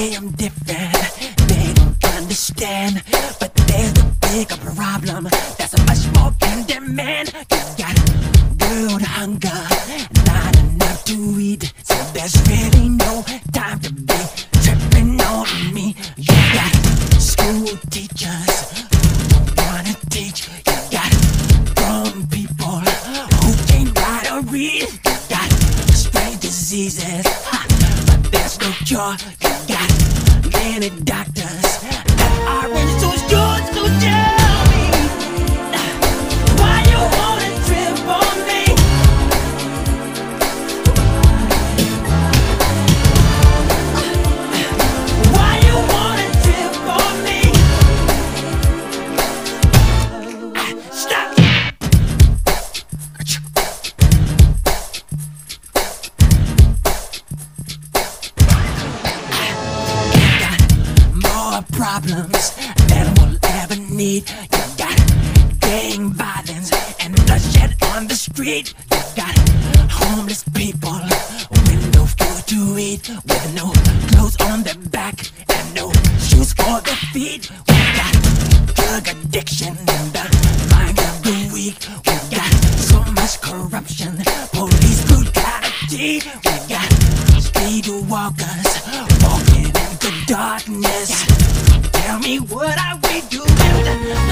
say I'm different, they don't understand. But there's a bigger problem that's a much more in demand. You got world hunger, not enough to eat, so there's really no time to be tripping on me. You got school teachers who don't wanna teach. You got grown people who can't write or read. You got strange diseases, but there's no cure. Many doctors problems that we'll ever need. You got gang violence and bloodshed on the street. You got homeless people with no food to eat, with no clothes on their back and no shoes for their feet. We got drug addiction and the mind of the weak. We got so much corruption, police brutality. We got speed walkers walking in the darkness. Tell me what are we doing?